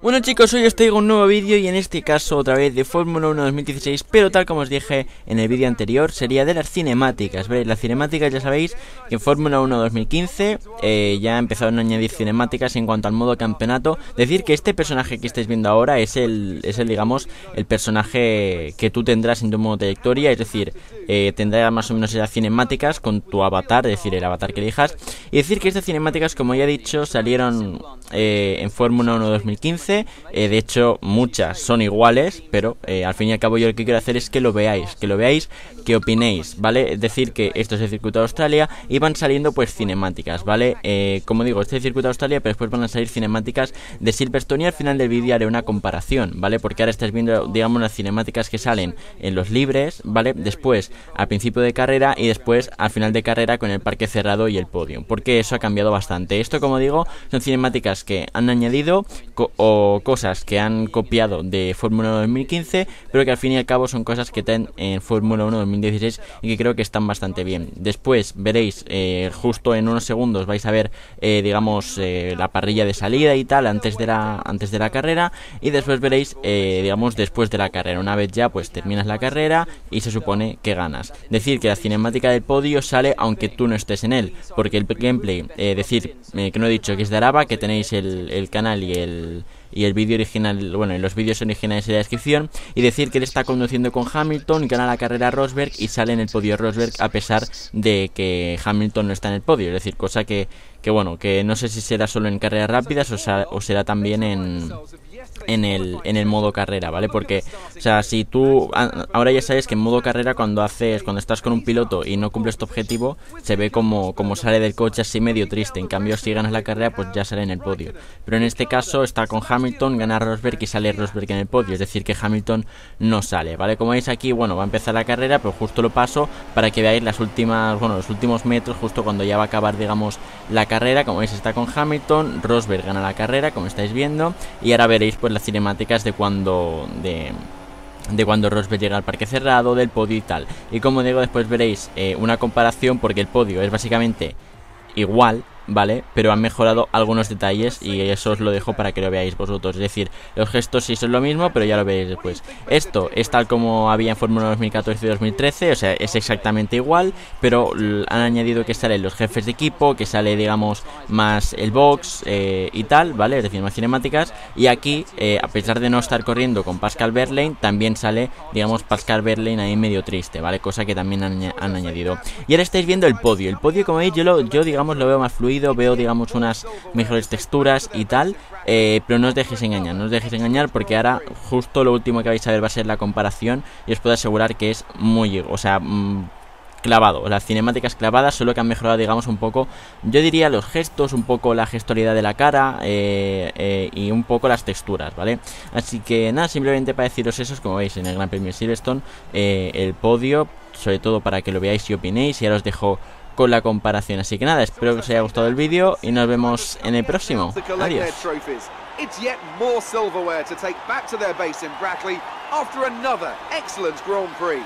Bueno chicos, hoy os traigo un nuevo vídeo y en este caso otra vez de Fórmula 1 2016 Pero tal como os dije en el vídeo anterior sería de las cinemáticas ¿veis? Las cinemáticas ya sabéis que en Fórmula 1 2015 eh, ya empezaron a añadir cinemáticas en cuanto al modo campeonato Decir que este personaje que estáis viendo ahora es el, es el digamos, el personaje que tú tendrás en tu modo trayectoria Es decir, eh, tendrá más o menos esas cinemáticas con tu avatar, es decir, el avatar que elijas Y decir que estas cinemáticas como ya he dicho salieron eh, en Fórmula 1 2015 eh, de hecho, muchas son iguales, pero eh, al fin y al cabo yo lo que quiero hacer es que lo veáis, que lo veáis, que opinéis, ¿vale? Es decir, que esto es el circuito de Australia y van saliendo pues cinemáticas, ¿vale? Eh, como digo, este es el circuito de Australia, pero después van a salir cinemáticas de Silverstone y al final del vídeo haré una comparación, ¿vale? Porque ahora estás viendo, digamos, las cinemáticas que salen en los libres, ¿vale? Después, al principio de carrera y después al final de carrera con el parque cerrado y el podio, porque eso ha cambiado bastante. Esto, como digo, son cinemáticas que han añadido o cosas que han copiado de Fórmula 1 2015, pero que al fin y al cabo son cosas que están en Fórmula 1 2016 y que creo que están bastante bien. Después veréis, eh, justo en unos segundos vais a ver, eh, digamos, eh, la parrilla de salida y tal antes de la, antes de la carrera y después veréis, digamos, después de la carrera. Una vez ya, pues terminas la carrera y se supone que ganas. Decir que la cinemática del podio sale aunque tú no estés en él, porque el gameplay, decir que no he dicho que es de Araba, que tenéis el, el canal y el y el vídeo original, bueno, en los vídeos originales en la descripción y decir que él está conduciendo con Hamilton, gana la carrera Rosberg y sale en el podio Rosberg a pesar de que Hamilton no está en el podio, es decir, cosa que, que bueno, que no sé si será solo en carreras rápidas o, o será también en en el, en el modo carrera, ¿vale? Porque, o sea, si tú, ahora ya sabes que en modo carrera cuando haces, cuando estás con un piloto y no cumples tu objetivo, se ve como, como sale del coche así medio triste. En cambio, si ganas la carrera, pues ya sale en el podio. Pero en este caso está con Hamilton, gana Rosberg y sale Rosberg en el podio. Es decir, que Hamilton no sale, ¿vale? Como veis aquí, bueno, va a empezar la carrera, pero justo lo paso para que veáis las últimas, bueno, los últimos metros, justo cuando ya va a acabar, digamos, la carrera. Como veis, está con Hamilton, Rosberg gana la carrera, como estáis viendo, y ahora veréis, pues, las cinemáticas de cuando de, de cuando Rosberg llega al parque cerrado, del podio y tal. Y como digo, después veréis eh, una comparación porque el podio es básicamente igual ¿vale? Pero han mejorado algunos detalles y eso os lo dejo para que lo veáis vosotros. Es decir, los gestos sí son lo mismo, pero ya lo veréis después. Esto es tal como había en Fórmula 2014 y 2013, o sea, es exactamente igual, pero han añadido que salen los jefes de equipo, que sale, digamos, más el box eh, y tal, ¿vale? Es decir, más cinemáticas. Y aquí, eh, a pesar de no estar corriendo con Pascal Berlin, también sale, digamos, Pascal Berlin ahí medio triste, ¿vale? Cosa que también han, han añadido. Y ahora estáis viendo el podio. El podio, como veis, yo, lo, yo digamos, lo veo más fluido veo digamos unas mejores texturas y tal, eh, pero no os dejéis engañar, no os dejéis engañar porque ahora justo lo último que vais a ver va a ser la comparación y os puedo asegurar que es muy, o sea, mm, clavado, las cinemáticas clavadas, solo que han mejorado, digamos, un poco, yo diría los gestos, un poco la gestualidad de la cara eh, eh, y un poco las texturas, ¿vale? Así que nada, simplemente para deciros eso, como veis en el Gran Premio Silverstone, el podio, sobre todo para que lo veáis y opinéis, y ahora os dejo con la comparación. Así que nada, espero que os haya gustado el vídeo y nos vemos en el próximo. Adiós. It's yet more silverware to take back to their base in Brackley after another excellent Grand Prix.